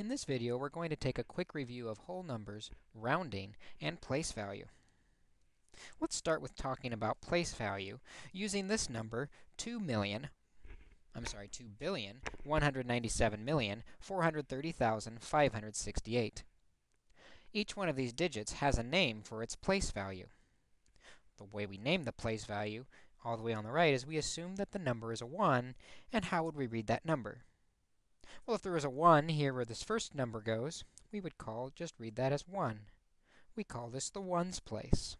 In this video, we're going to take a quick review of whole numbers, rounding, and place value. Let's start with talking about place value using this number 2 million I'm sorry, 2 billion 197 million 430,568. Each one of these digits has a name for its place value. The way we name the place value all the way on the right is we assume that the number is a 1, and how would we read that number? Well, if there was a 1 here where this first number goes, we would call, just read that as 1. We call this the ones place.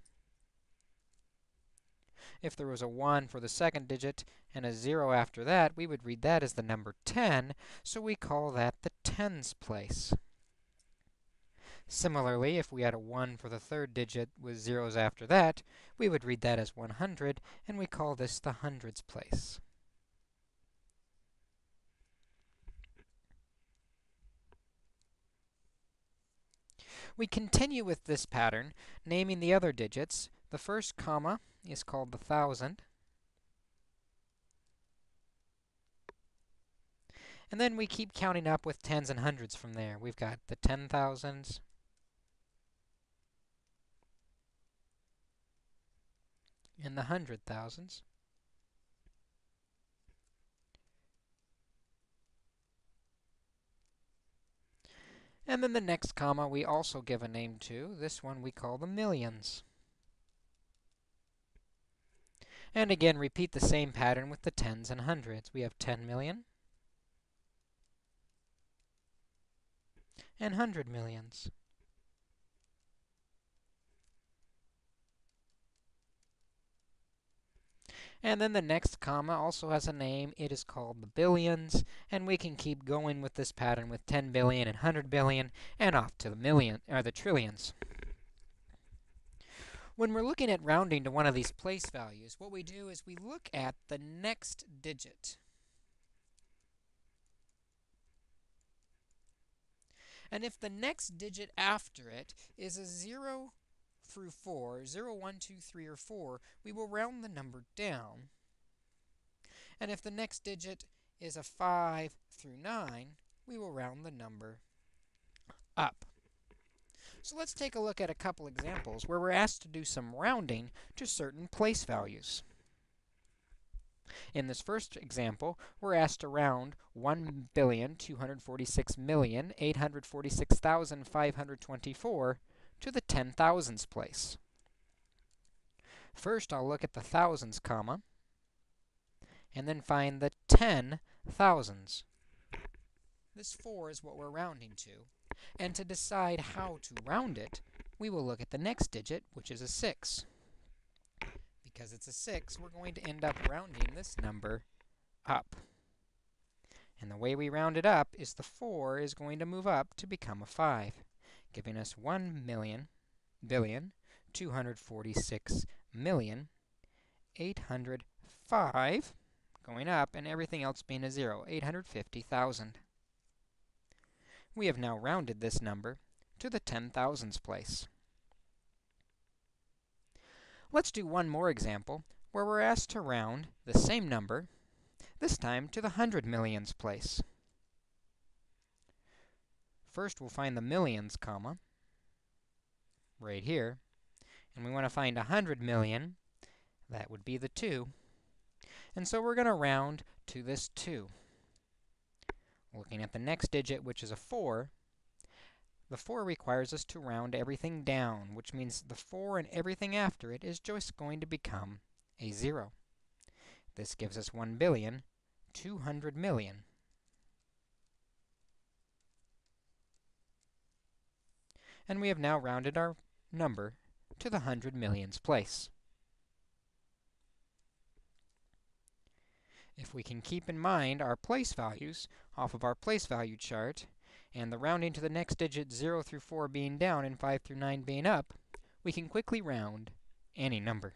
If there was a 1 for the second digit and a 0 after that, we would read that as the number 10, so we call that the tens place. Similarly, if we had a 1 for the third digit with zeros after that, we would read that as 100, and we call this the hundreds place. We continue with this pattern, naming the other digits. The first comma is called the thousand. And then we keep counting up with tens and hundreds from there. We've got the ten thousands, and the hundred thousands. And then the next comma we also give a name to. This one we call the millions. And again, repeat the same pattern with the tens and hundreds. We have 10 million and 100 millions. And then the next comma also has a name. It is called the billions, and we can keep going with this pattern with 10 billion and 100 billion and off to the million or the trillions. When we're looking at rounding to one of these place values, what we do is we look at the next digit. And if the next digit after it is a 0 through 4, 0, 1, 2, 3, or 4, we will round the number down. And if the next digit is a 5 through 9, we will round the number up. So let's take a look at a couple examples where we're asked to do some rounding to certain place values. In this first example, we're asked to round 1,246,846,524 to the ten thousands place. First, I'll look at the thousands comma, and then find the ten thousands. This 4 is what we're rounding to. And to decide how to round it, we will look at the next digit, which is a 6. Because it's a 6, we're going to end up rounding this number up. And the way we round it up is the 4 is going to move up to become a 5 giving us 1 million billion 246 million 805 going up and everything else being a 0, 850,000. We have now rounded this number to the ten thousands place. Let's do one more example where we're asked to round the same number, this time to the hundred millions place. First, we'll find the millions comma right here. And we want to find 100 million. That would be the 2. And so we're going to round to this 2. Looking at the next digit, which is a 4, the 4 requires us to round everything down, which means the 4 and everything after it is just going to become a 0. This gives us 1 billion, 200 million. And we have now rounded our number to the hundred millions place. If we can keep in mind our place values off of our place value chart, and the rounding to the next digit 0 through 4 being down and 5 through 9 being up, we can quickly round any number.